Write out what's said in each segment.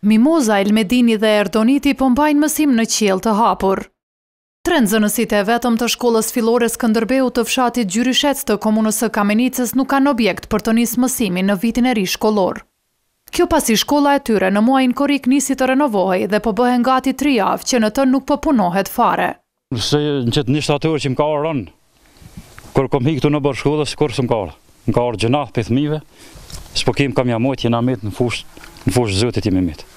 Mimoza, Elmedini dhe Erdoniti po mbajnë mësim në qiell të hapur. Tre nxënësit e vetëm të shkollës fillore Skënderbeu të fshatit Gjyrishec të komunës së Kamenicës nuk kanë objekt për të nisë mësimin në vitin e ri shkollor. Kjo pasi shkolla e tyre në muajin korrik nisi të renovohej dhe po bëhen gati tri javë që në të nuk po punohet fare. Se në qëtë një shtator që më ka ardhë rëndë, kur kom hi këtu në oborr shkollës, kurrë s'më ka ardhë. Më ka ardhë gjynah për thmive, s'po kemi kah me ja majtë, jena metë në fushë, në fushë Zotit jemi metë.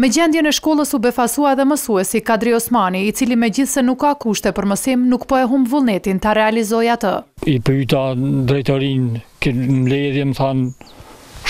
Me gjendjen e shkollës u befasua edhe mësuesi, Kadri Osmani, i cili megjithëse nuk ka kushte për mësim, nuk po e humb vullnetin ta realizojë atë. I pyeta drejtorinë, ke mbledhje, më thanë,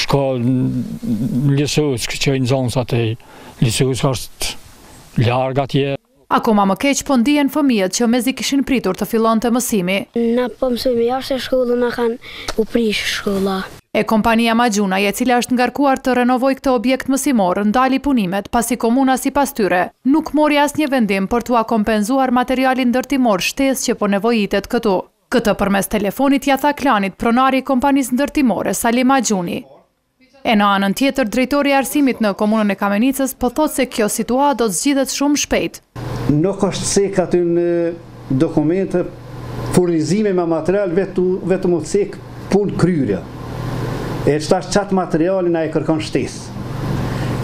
shko në Lisockë, çoji nxënës atej. Lisoc është larg atje. Akoma më keq po ndihen fëmijët që mezi kishin pritur të fillonte mësimi. Na po mësojmë jashtë se shkollën na kanë u prish shkolla. E kompania Maxhunaj e cila është ngarkuar të renovojë këtë objekt mësimor ndali punimet pasi komuna sipas tyre nuk mori asnjë vendim për t'ua kompenzuar materialin ndërtimor shtesë që po nevojitet këtu. Këtë përmes telefonit ia tha Klanit pronari i kompanisë ndërtimore Sali Maxhuni. E në anën tjetër, drejtori i arsimit në Komunën e Kamenicës po thotë se kjo situatë do të zgjidhet shumë shpejt. Nuk është cek aty në dokumente furnizimi me material vetëm u cek punëkryerja. E qetash qat materialin ai e kërkon shtesë.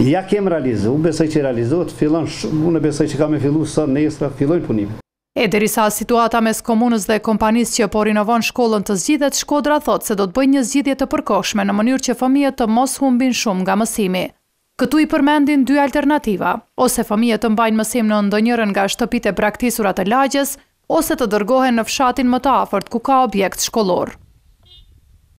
Ja kem realizu, besoj që realizohet, fillon, unë besoj që ka me fillu sot nesër, fillojnë punimet. E derisa situata mes komunës dhe kompanisë që po rinovon shkollën të zgjidhet, Shkodra thotë se do të bëjnë një zgjidhje të përkohshme në mënyrë që fëmijët të mos humbin shumë nga mësimi. Këtu i përmendin dy alternativa, ose fëmijët të mbajnë mësim në ndonjërën nga shtëpitë e braktisura të lagjes, ose të dërgohen në fshatin më të afërt ku ka objekt shkollor.